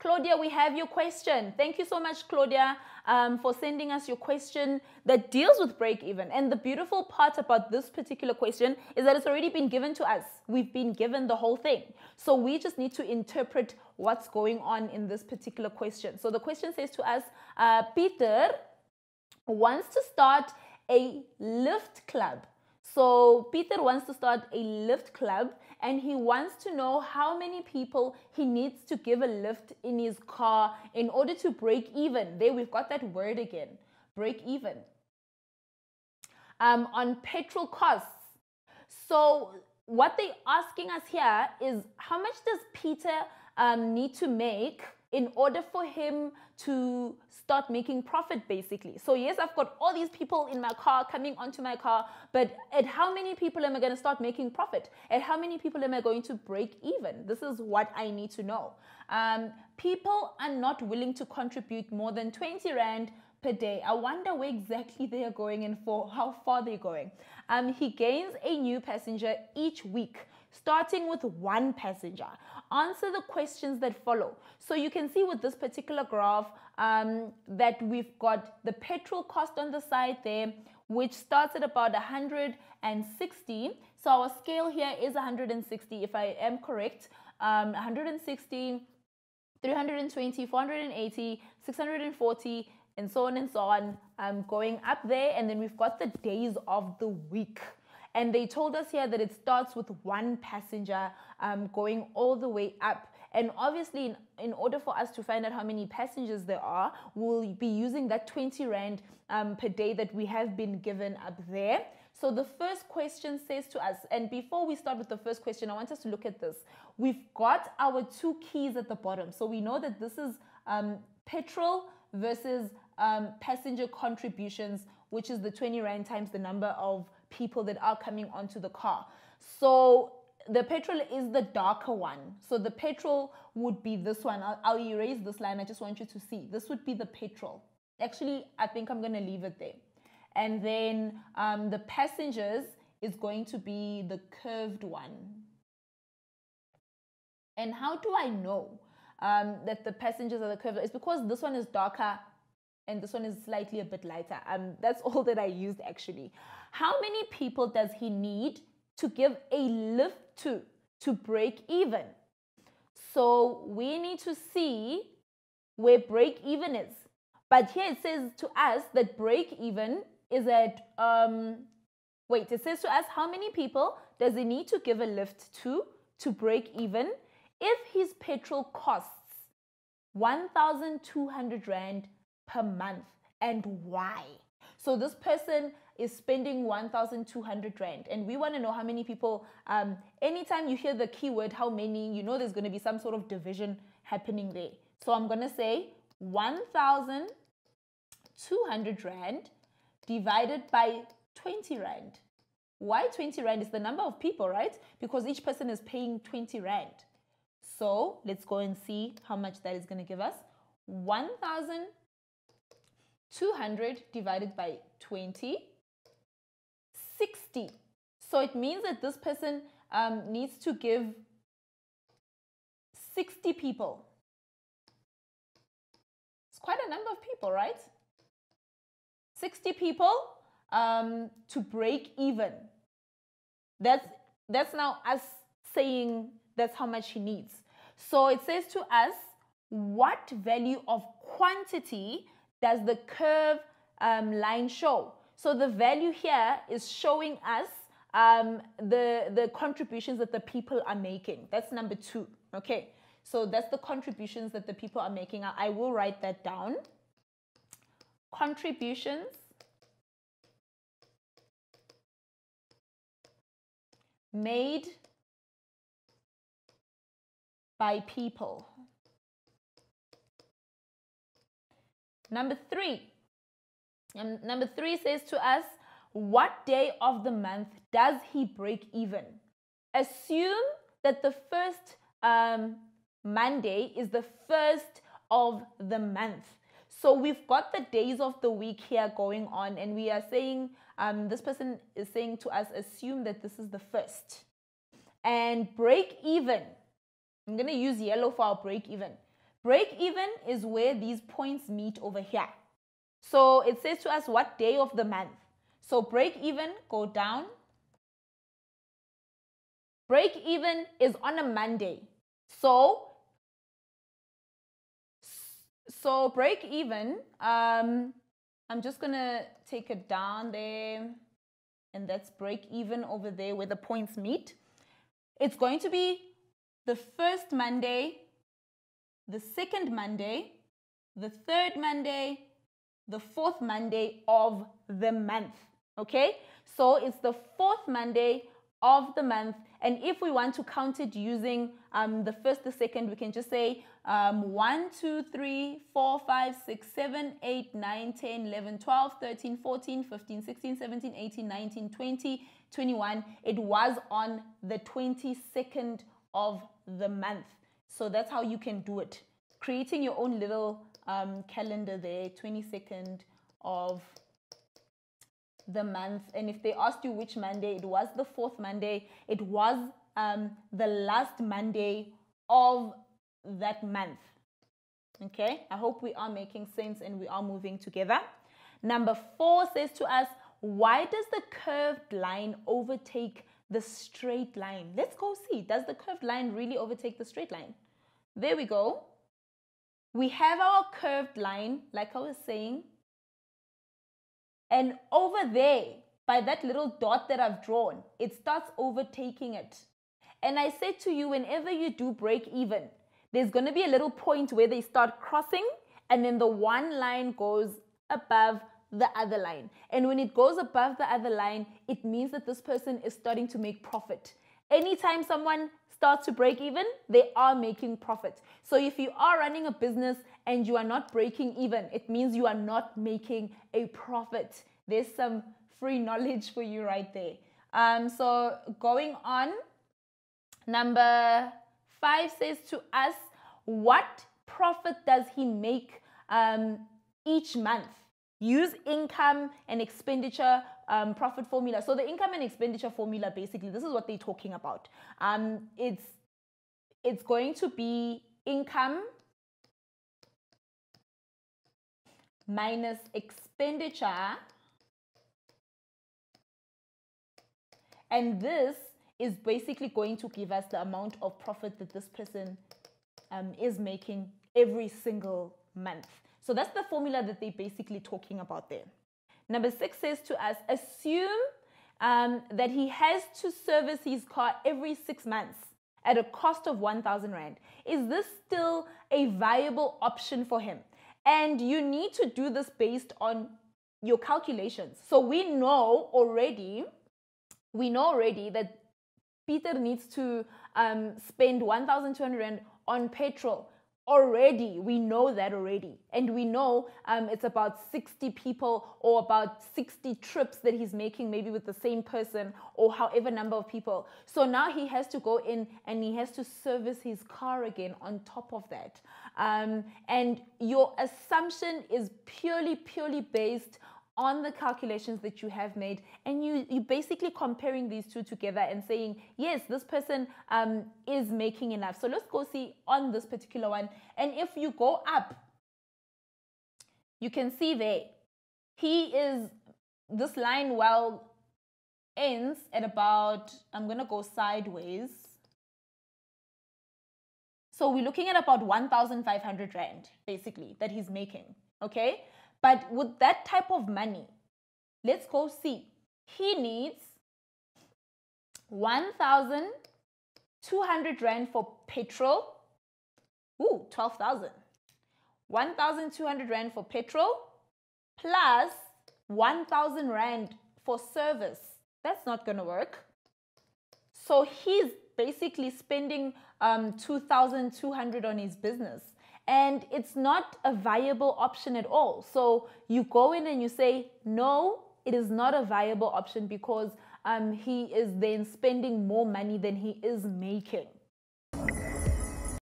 Claudia, we have your question. Thank you so much, Claudia, um, for sending us your question that deals with break even. And the beautiful part about this particular question is that it's already been given to us. We've been given the whole thing. So we just need to interpret what's going on in this particular question. So the question says to us, uh, Peter wants to start a lift club. So Peter wants to start a lift club and he wants to know how many people he needs to give a lift in his car in order to break even. There, we've got that word again break even. Um, on petrol costs. So, what they're asking us here is how much does Peter um, need to make in order for him to start making profit basically. So yes, I've got all these people in my car coming onto my car, but at how many people am I going to start making profit? At how many people am I going to break even? This is what I need to know. Um, people are not willing to contribute more than 20 Rand per day. I wonder where exactly they are going and for how far they're going. Um, he gains a new passenger each week starting with one passenger. Answer the questions that follow. So you can see with this particular graph um, that we've got the petrol cost on the side there, which starts at about 160. So our scale here is 160, if I am correct. Um, 160, 320, 480, 640, and so on and so on, um, going up there. And then we've got the days of the week. And they told us here that it starts with one passenger um, going all the way up. And obviously, in, in, order for us to find out how many passengers there are, we'll be using that 20 Rand um, per day that we have been given up there. So the first question says to us, and before we start with the first question, I want us to look at this. We've got our two keys at the bottom. So we know that this is um, petrol versus um, passenger contributions, which is the 20 Rand times the number of people that are coming onto the car. So the petrol is the darker one. So the petrol would be this one. I'll, I'll erase this line. I just want you to see. This would be the petrol. Actually, I think I'm going to leave it there. And then um, the passengers is going to be the curved one. And how do I know um, that the passengers are the curved? It's because this one is darker and this one is slightly a bit lighter. Um, that's all that I used actually. How many people does he need to give a lift to to break even? So we need to see where break even is. But here it says to us that break even is at, um, wait, it says to us how many people does he need to give a lift to to break even if his petrol costs 1,200 Rand per month and why? So this person is spending 1,200 Rand. And we want to know how many people, um, anytime you hear the keyword, how many, you know there's going to be some sort of division happening there. So I'm going to say 1,200 Rand divided by 20 Rand. Why 20 Rand is the number of people, right? Because each person is paying 20 Rand. So let's go and see how much that is going to give us. 1,200 divided by 20 60. So it means that this person um, needs to give 60 people. It's quite a number of people, right? 60 people um, to break even. That's, that's now us saying that's how much he needs. So it says to us, what value of quantity does the curve um, line show? So the value here is showing us um, the, the contributions that the people are making. That's number two, okay? So that's the contributions that the people are making. I will write that down. Contributions made by people. Number three, and number three says to us, what day of the month does he break even? Assume that the first um, Monday is the first of the month. So we've got the days of the week here going on, and we are saying, um, this person is saying to us, assume that this is the first. And break even, I'm going to use yellow for our break even. Break even is where these points meet over here. So it says to us what day of the month. So break even, go down. Break even is on a Monday. So so break even, um, I'm just gonna take it down there and that's break even over there where the points meet. It's going to be the first Monday, the second Monday, the third Monday, the fourth Monday of the month. Okay, so it's the fourth Monday of the month. And if we want to count it using um, the first, the second, we can just say um, 1, 2, 3, 4, 5, 6, 7, 8, 9, 10, 11, 12, 13, 14, 15, 16, 17, 18, 19, 20, 21. It was on the 22nd of the month. So that's how you can do it. Creating your own little um, calendar there, 22nd of the month. And if they asked you which Monday, it was the fourth Monday. It was um, the last Monday of that month. Okay, I hope we are making sense and we are moving together. Number four says to us, why does the curved line overtake the straight line? Let's go see. Does the curved line really overtake the straight line? There we go. We have our curved line, like I was saying, and over there, by that little dot that I've drawn, it starts overtaking it. And I said to you, whenever you do break even, there's going to be a little point where they start crossing, and then the one line goes above the other line. And when it goes above the other line, it means that this person is starting to make profit. Anytime someone starts to break even, they are making profit. So if you are running a business and you are not breaking even, it means you are not making a profit. There's some free knowledge for you right there. Um, so going on, number five says to us, what profit does he make um, each month? Use income and expenditure um, profit formula. So the income and expenditure formula, basically, this is what they're talking about. Um, it's it's going to be income minus expenditure, and this is basically going to give us the amount of profit that this person um, is making every single month. So that's the formula that they're basically talking about there. Number six says to us, assume um, that he has to service his car every six months at a cost of 1,000 Rand. Is this still a viable option for him? And you need to do this based on your calculations. So we know already, we know already that Peter needs to um, spend 1,200 Rand on petrol already. We know that already. And we know um, it's about 60 people or about 60 trips that he's making maybe with the same person or however number of people. So now he has to go in and he has to service his car again on top of that. Um, and your assumption is purely purely based on the calculations that you have made and you you basically comparing these two together and saying yes this person um, is making enough. So let's go see on this particular one. And if you go up you can see there he is this line well ends at about i'm to go sideways. So we're looking at about 1500 rand basically that he's making okay but with that type of money, let's go see. He needs 1,200 Rand for petrol. Ooh, 12,000. 1,200 Rand for petrol plus 1,000 Rand for service. That's not going to work. So he's basically spending um, 2,200 on his business and it's not a viable option at all. So you go in and you say, no, it is not a viable option because um, he is then spending more money than he is making.